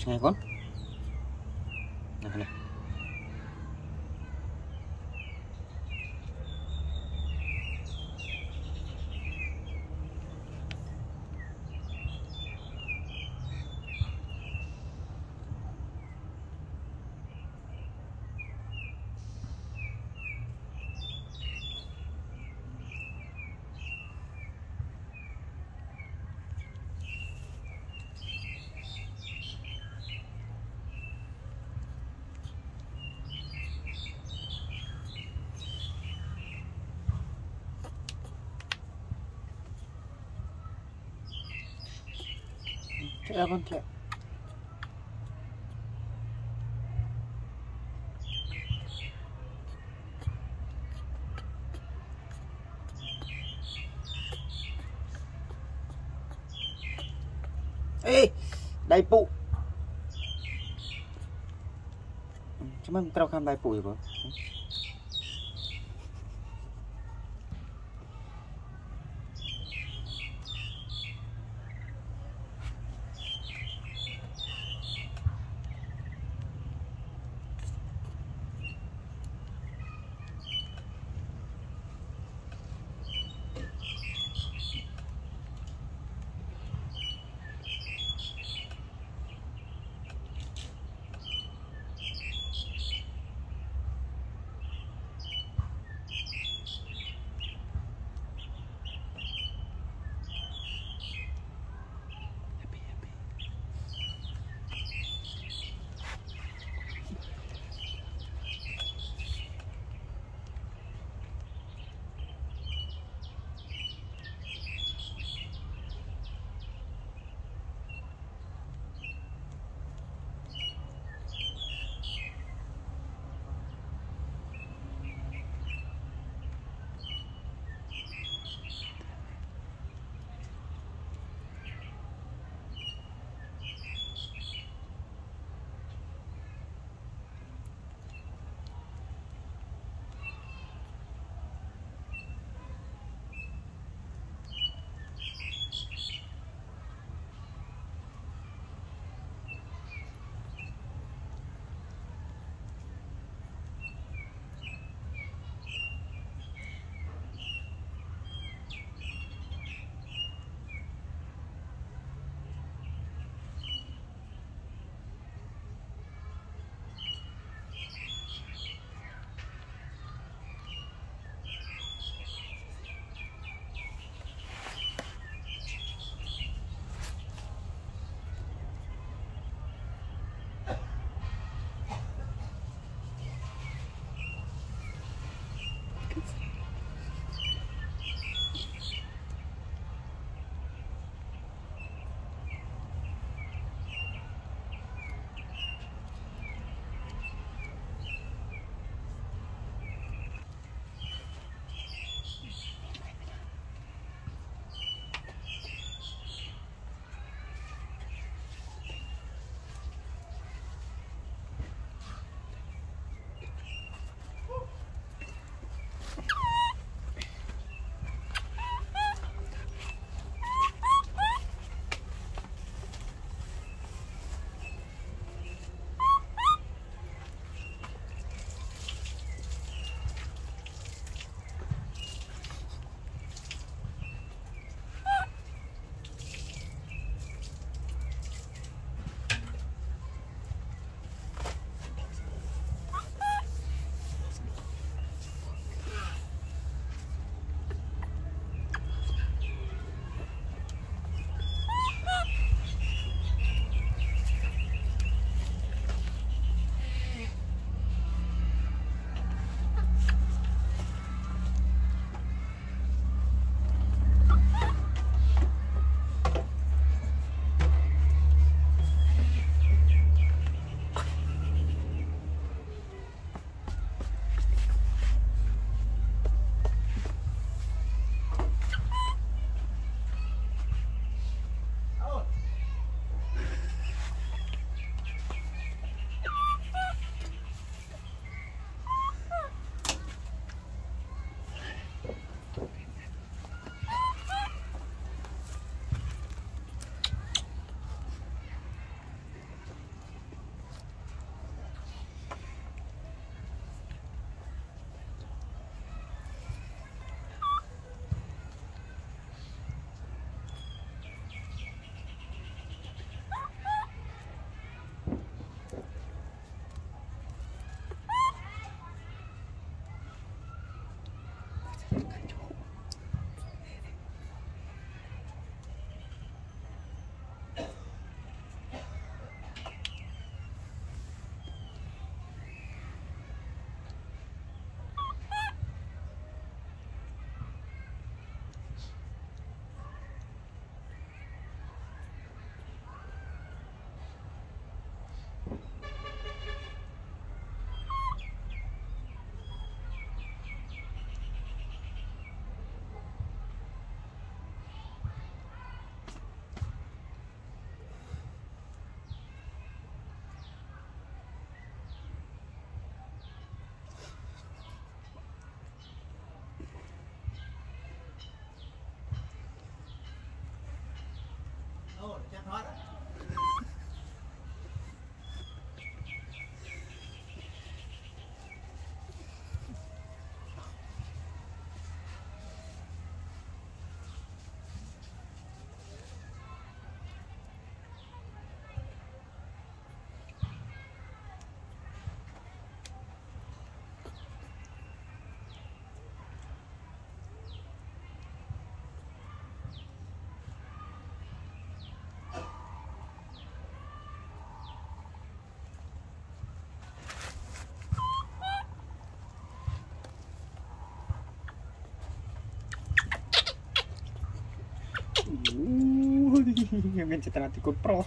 Schnell ran. cái con kẹo ê đây phụ. Ừ, chúng em trao khăn đây phụ rồi Ô, chắc hết yang main citra tikut pro.